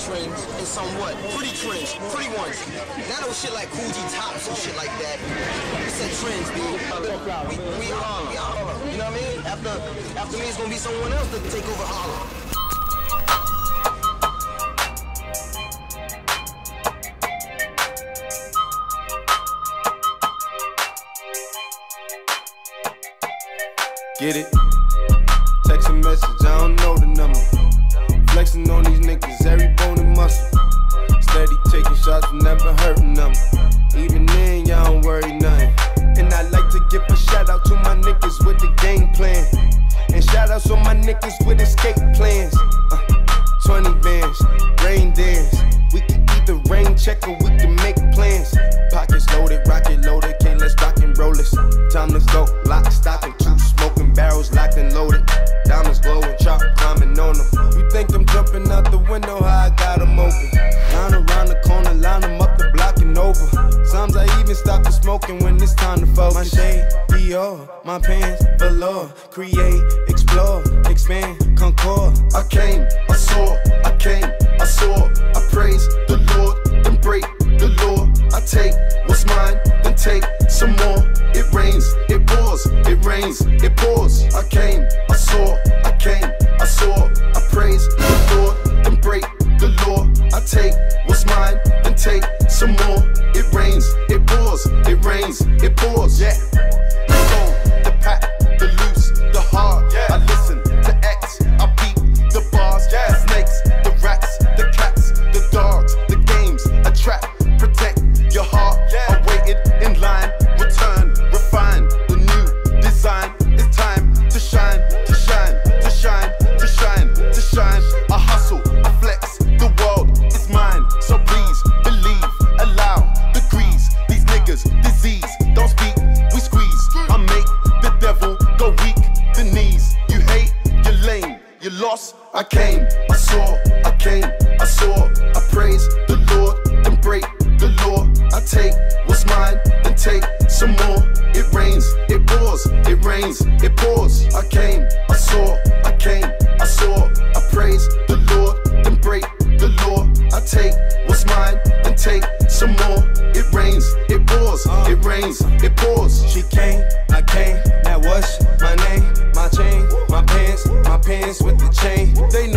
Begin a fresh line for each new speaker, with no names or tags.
trends and some what? Pretty trends, pretty ones. Not no shit like Coogi tops and shit like that. It's a trends, B. We, we we are. You know what I mean? After, after me, it's gonna be someone else that take over Harlem.
Get it? Text a message, I don't know the number. Flexing on these niggas, every bone and muscle. Steady taking shots, never hurting them. Even then, y'all don't worry nothing. And I like to give a shout out to my niggas with the game plan. And shout outs on my niggas with escape plans. Uh, 20 bands, rain dance. We can either rain check or we can make plans. Pockets loaded, window, how I got them open. Line around the corner, line them up the block and over. Sometimes I even stop the smoking when it's time to focus. My shade, Dior, my pants, below. Create, explore, expand, concord.
I came, I saw, I came, I saw, I praise the Lord, then break the law. I take what's mine, then take some more. It rains, it pours, it rains, it pours. I came, I saw, I came, I saw, I praise the Lord, break the law. I take what's mine, and take some more. It rains, it pours, it rains, it pours. Yeah. The cold, the pack, the loose, the hard. I listen to X, I beat the bars, the snakes, the rats, the cats, the dogs, the games, a trap, protect your heart. I waited in line, lost. I came, I saw, I came, I saw. I praise the Lord, and break the law. I take what's mine, and take some more. It rains, it pours, it rains, it pours. I came, I saw, I came, I saw. I praise the Lord, and break the law. I take what's mine, and take some more. It rains, it pours, it rains, it
with the chain. They